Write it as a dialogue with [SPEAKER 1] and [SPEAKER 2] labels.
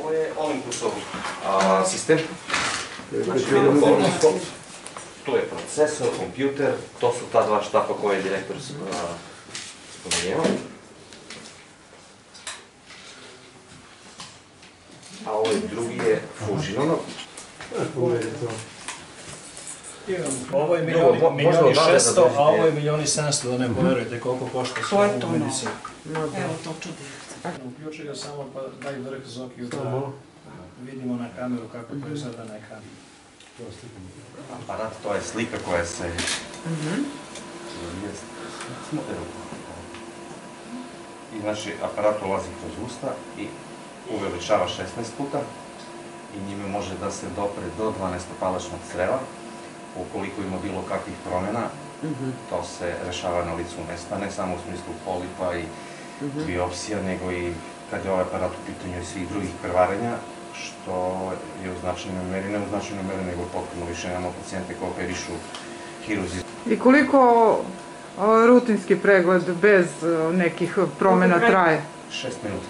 [SPEAKER 1] Ovo je Olympusov a, sistem. Znači,
[SPEAKER 2] Znači,
[SPEAKER 1] Olympus, tu je procesor, kompjuter, to su ta dva štapa koje je direktor a, spomenuo. A ovaj drugi je Fusion.
[SPEAKER 2] Ovo je
[SPEAKER 1] Dobro,
[SPEAKER 2] milijun,
[SPEAKER 1] mo-
[SPEAKER 2] milijun
[SPEAKER 1] možda
[SPEAKER 2] i
[SPEAKER 1] odavde
[SPEAKER 2] šesto, a ovo je milijun i sedamsto, da ne poverujete koliko košta
[SPEAKER 3] je
[SPEAKER 2] ovo
[SPEAKER 3] to
[SPEAKER 2] u medicini.
[SPEAKER 3] Evo to čudi.
[SPEAKER 2] Uključi ga samo pa daj vrh Zokiju da vidimo na kameru kako to izgleda na ekranu.
[SPEAKER 1] Aparat, to je slika koja se... Evo. I znači, aparat ulazi kroz usta i uveličava 16 puta i njime može da se dopre do 12-palačnog creva. Ukoliko ima bilo kakvih promjena, to se rešava na licu mesta, ne samo u smislu polipa i biopsija, nego i kad je ovaj aparat u pitanju i svih drugih krvarenja, što je u značajnoj meri, ne u značajnoj meri, nego potpuno više nemamo pacijente koji operišu hiruzi.
[SPEAKER 4] I koliko rutinski pregled bez nekih promjena traje?
[SPEAKER 1] Šest minuta.